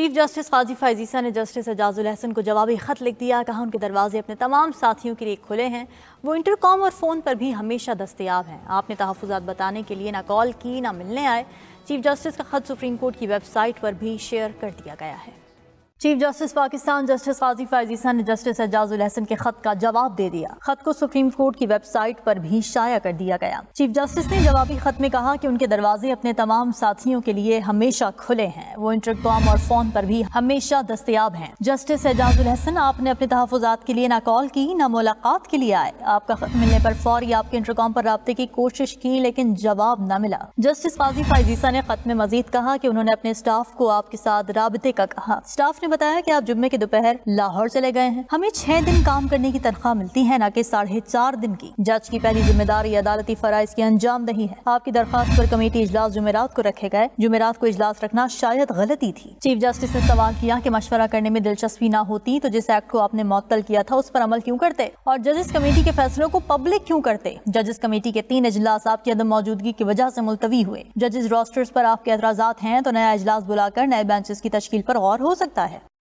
Chief justice फाजी फायजीसा ने justice Ejazul Hasan को जवाबी खत लिख दिया, कहा, उनके दरवाजे अपने तमाम साथियों के लिए खुले हैं। वो इंटरकॉम और फ़ोन पर भी हमेशा दस्तियाब हैं। आपने तहफ़ात बताने के लिए ना कॉल की, ना मिलने आए। चीफ जस्टिस का खत सुप्रीम कोर्ट की वेबसाइट पर भी शेयर कर दिया गया है। Chief justice Pakistan justice Qazi Faez Isa ने जस्टिस एजाजुल हसन के खत का जवाब दे दिया। खत को सुप्रीम कोर्ट की वेबसाइट पर भी शाया कर दिया गया। चीफ जस्टिस ने जवाबी खत में कहा कि उनके दरवाजे अपने तमाम साथियों के लिए हमेशा खुले हैं। वो इंटरकॉम और फ़ोन पर भी हमेशा दस्तियाब हैं। जस्टिस एजाजुल हसन, आपने अपने तहफात के लिए ना कॉल की, ना मुलाकात के लिए आए। आपका खत मिलने पर फौरी आपके इंटरकॉम पर रबते की कोशिश की, लेकिन जवाब न मिला। जस्टिस काजी फैजीसा ने खत में मजीद कहा की उन्होंने अपने स्टाफ को आपके साथ रबते का कहा। स्टाफ ने बताया कि आप जुम्मे के दोपहर लाहौर चले गए हैं। हमें छह दिन काम करने की तनख्वाह मिलती है, न कि साढ़े चार दिन की। जज की पहली ज़िम्मेदारी अदालती फराइज की अंजाम नहीं है। आपकी दरखास्त पर कमेटी इजलास जुमेरात को रखे गए। जुमेरात को इजलास रखना शायद गलती थी। चीफ जस्टिस ने सवाल किया कि मशवरा करने में दिलचस्पी न होती तो जिस एक्ट को आपने मअतल किया था, उस पर अमल क्यों करते? और जजिस कमेटी के फैसलों को पब्लिक क्यों करते? जजिस कमेटी के तीन इजलास आपकी अदम मौजूदगी की वजह से मुलतवी हुए। जजेस रोस्टर्स पर आपके एतराजात हैं तो नया इजलास बुलाकर नए बेंचेस की तश्कील पर गौर हो सकता है।